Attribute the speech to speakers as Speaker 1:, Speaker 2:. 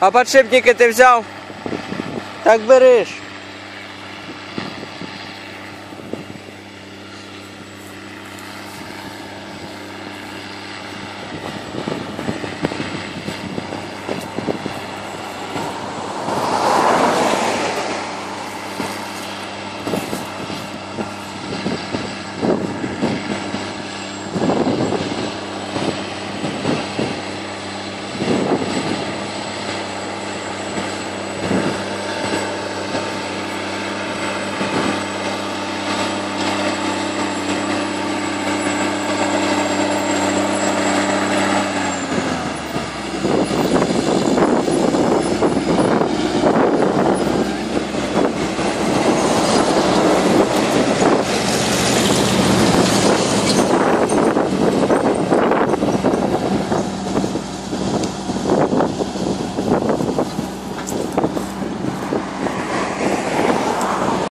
Speaker 1: А подшипники ти взяв? Так береш.